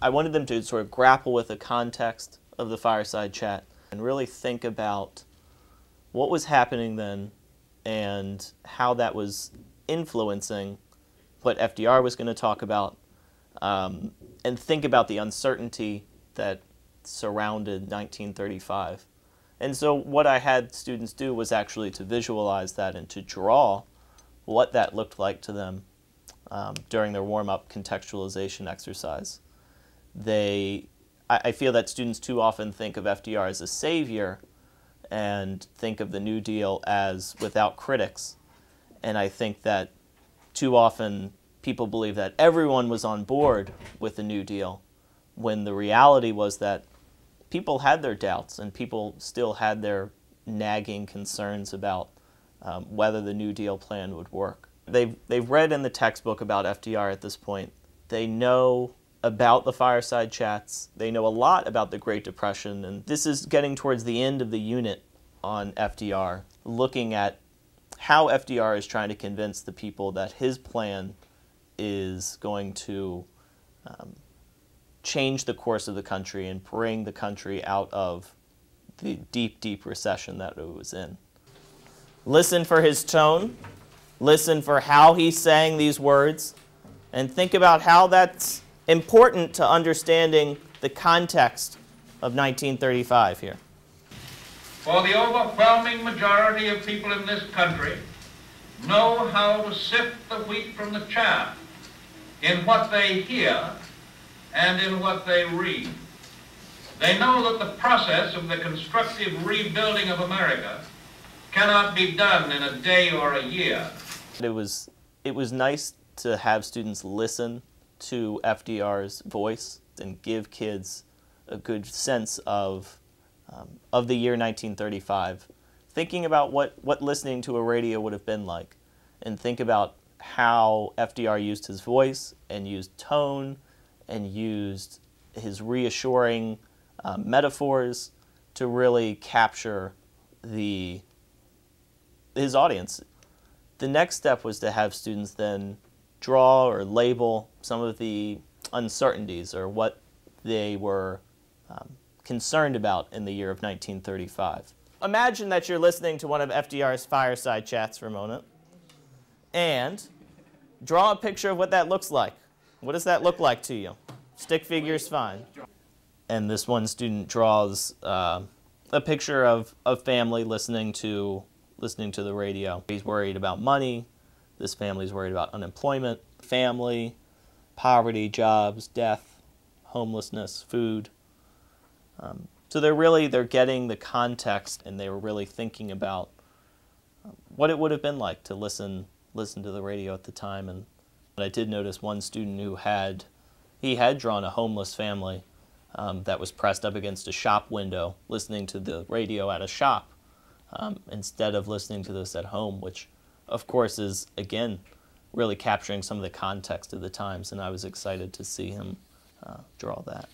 I wanted them to sort of grapple with the context of the fireside chat and really think about what was happening then and how that was influencing what FDR was going to talk about um, and think about the uncertainty that surrounded 1935. And so what I had students do was actually to visualize that and to draw what that looked like to them um, during their warm-up contextualization exercise. They, I, I feel that students too often think of FDR as a savior and think of the New Deal as without critics. And I think that too often people believe that everyone was on board with the New Deal when the reality was that people had their doubts and people still had their nagging concerns about um, whether the New Deal plan would work. They've, they've read in the textbook about FDR at this point. They know about the fireside chats. They know a lot about the Great Depression, and this is getting towards the end of the unit on FDR, looking at how FDR is trying to convince the people that his plan is going to um, change the course of the country and bring the country out of the deep, deep recession that it was in. Listen for his tone, listen for how he's saying these words, and think about how that's important to understanding the context of 1935 here. For the overwhelming majority of people in this country know how to sift the wheat from the chaff in what they hear and in what they read. They know that the process of the constructive rebuilding of America cannot be done in a day or a year. It was, it was nice to have students listen to FDR's voice and give kids a good sense of, um, of the year 1935, thinking about what, what listening to a radio would have been like, and think about how FDR used his voice and used tone and used his reassuring uh, metaphors to really capture the his audience. The next step was to have students then draw or label some of the uncertainties or what they were um, concerned about in the year of 1935. Imagine that you're listening to one of FDR's fireside chats for a moment and draw a picture of what that looks like. What does that look like to you? Stick figure's fine. And this one student draws uh, a picture of a family listening to listening to the radio. He's worried about money. This family is worried about unemployment, family, poverty, jobs, death, homelessness, food. Um, so they're really they're getting the context, and they were really thinking about uh, what it would have been like to listen listen to the radio at the time. And I did notice one student who had he had drawn a homeless family um, that was pressed up against a shop window, listening to the radio at a shop um, instead of listening to this at home, which of course is again really capturing some of the context of the times. And I was excited to see him uh, draw that.